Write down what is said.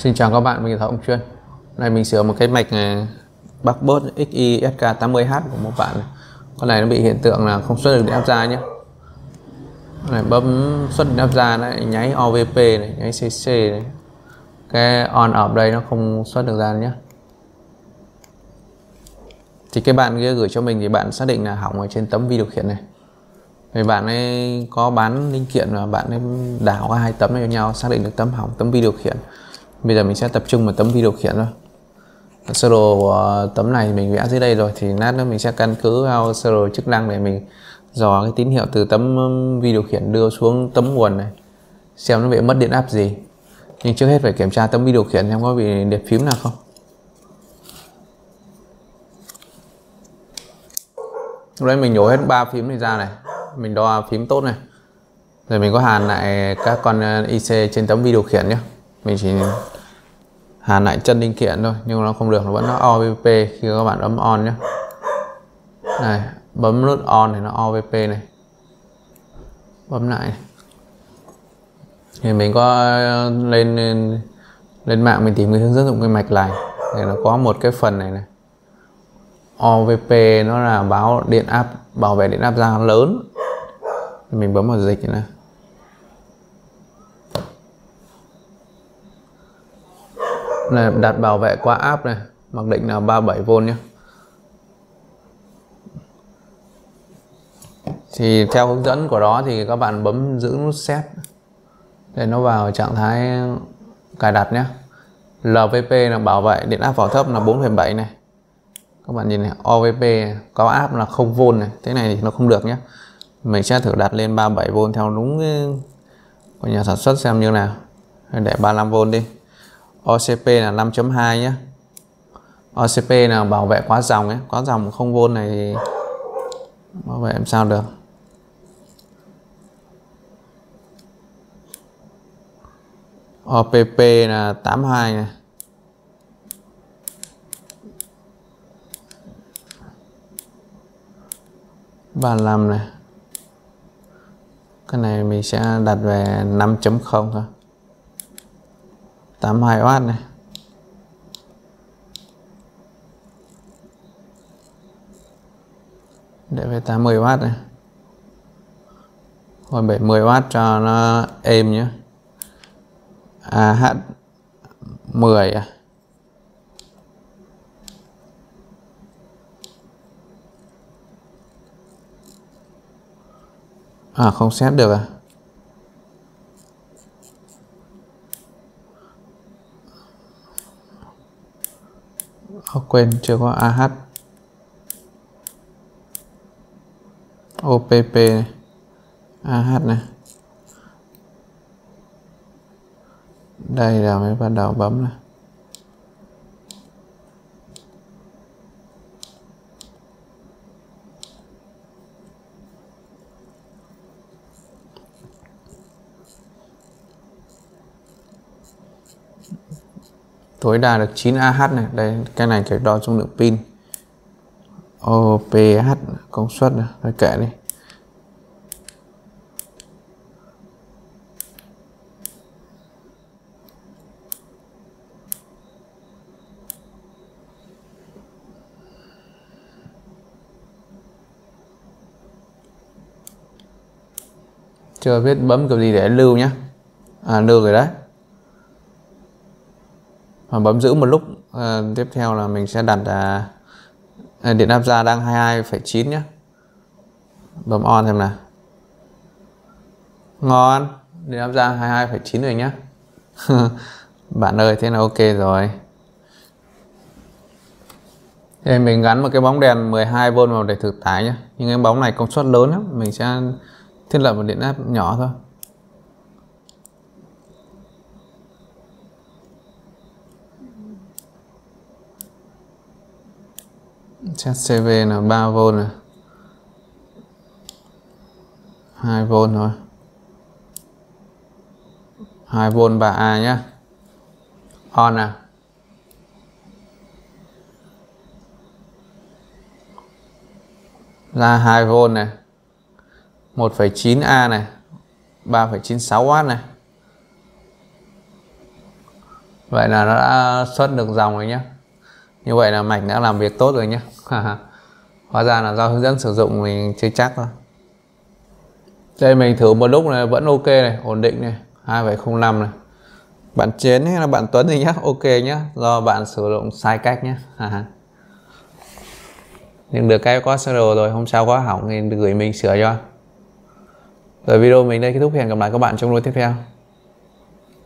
Xin chào các bạn, mình là Thảo Ông Chuyên. Này mình sửa một cái mạch này Backbot XI SK80H của một bạn Con này nó bị hiện tượng là không xuất được điện áp ra nhé. Này bấm xuất điện áp ra này nháy OVP này, nháy CC này. Cái on ở đây nó không xuất được ra nhé. Thì cái bạn kia gửi cho mình thì bạn xác định là hỏng ở trên tấm vi điều khiển này. Thì bạn ấy có bán linh kiện và bạn ấy đảo hai tấm này cho nhau xác định được tấm hỏng tấm vi điều khiển bây giờ mình sẽ tập trung vào tấm vi điều khiển thôi. Sơ đồ của tấm này mình vẽ dưới đây rồi, thì lát nữa mình sẽ căn cứ vào sơ đồ chức năng để mình dò cái tín hiệu từ tấm vi điều khiển đưa xuống tấm nguồn này. Xem nó bị mất điện áp gì. Nhưng trước hết phải kiểm tra tấm vi điều khiển xem có bị đẹp phím nào không. Lúc đấy mình nhổ hết ba phím này ra này. Mình đo phím tốt này. Rồi mình có hàn lại các con IC trên tấm vi điều khiển nhé mình chỉ hàn lại chân linh kiện thôi nhưng nó không được nó vẫn nó OVP khi các bạn bấm on nhé. Này bấm nút on thì nó OVP này. Bấm lại này. thì mình có ờ, lên lên, lên mạng mình tìm cái hướng dẫn dụng cái mạch này. Để nó có một cái phần này này. OVP nó là báo điện áp bảo vệ điện áp ra lớn. Mình bấm vào dịch này. Này đặt bảo vệ qua áp này. Mặc định là 37V nhé. Thì theo hướng dẫn của đó thì các bạn bấm giữ nút set để nó vào trạng thái cài đặt nhé. LVP là bảo vệ điện áp vào thấp là 4,7 này. Các bạn nhìn này OVP có áp là 0V này. Thế này thì nó không được nhé. Mình sẽ thử đặt lên 37V theo đúng của nhà sản xuất xem như nào. Để 35V đi. OCP là 5.2 nhé OCP là bảo vệ quá dòng ấy, quá dòng 0V này thì bảo vệ làm sao được? OPP là 82 này. ba năm này. Cái này mình sẽ đặt về 5.0 thôi. 82W này. Để về 80W này. Hồi 70W cho nó êm nhé AH 10 à. À không xét được à? Quên, chưa có AH OPP này. AH này đây là mới bắt đầu bấm này tối đa được 9 AH này. Đây, cái này phải đo dung lượng pin. OPH công suất này. Đây kệ đi. Chưa biết bấm kiểu gì để lưu nhé à lưu rồi đấy và bấm giữ một lúc à, tiếp theo là mình sẽ đặt à, à điện áp ra đang 22,9 nhé bấm on xem nào. Ngon. Điện áp ra 22,9 rồi nhé bạn ơi thế là ok rồi. Đây mình gắn một cái bóng đèn 12V vào để thực tải nhé nhưng cái bóng này công suất lớn lắm mình sẽ thiết lập một điện áp nhỏ thôi. CV là 3V này 2V thôi. 2V 3A nhé On à? Ra 2V này. 1,9A này. 3,96W này. Vậy là nó đã xuất được dòng rồi nhé như vậy là mạch đã làm việc tốt rồi nhé hóa ra là do hướng dẫn sử dụng mình chưa chắc thôi. Đây mình thử một lúc này vẫn ok này ổn định này. 2,05 này. Bạn Chiến hay là bạn Tuấn thì nhá ok nhá. Do bạn sử dụng sai cách nhá. Nhưng được cái có sơ đồ rồi hôm sau có hỏng thì gửi mình sửa cho. Rồi video mình đây kết thúc hẹn gặp lại các bạn trong video tiếp theo.